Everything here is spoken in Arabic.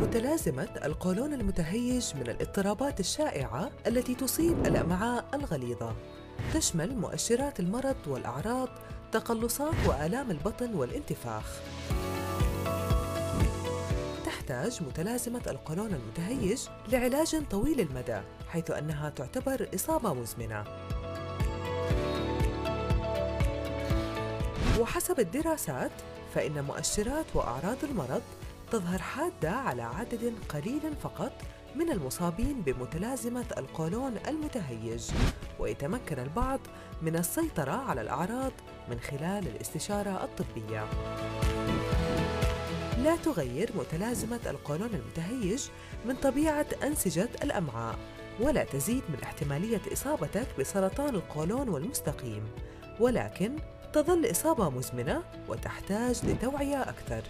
متلازمة القولون المتهيج من الاضطرابات الشائعة التي تصيب الأمعاء الغليظة. تشمل مؤشرات المرض والأعراض تقلصات وآلام البطن والانتفاخ. تحتاج متلازمة القولون المتهيج لعلاج طويل المدى حيث أنها تعتبر إصابة مزمنة. وحسب الدراسات فإن مؤشرات وأعراض المرض تظهر حادة على عدد قليل فقط من المصابين بمتلازمة القولون المتهيج. ويتمكن البعض من السيطرة على الأعراض من خلال الاستشارة الطبية. لا تغير متلازمة القولون المتهيج من طبيعة أنسجة الأمعاء ولا تزيد من احتمالية إصابتك بسرطان القولون والمستقيم. ولكن تظل إصابة مزمنة وتحتاج لتوعية أكثر.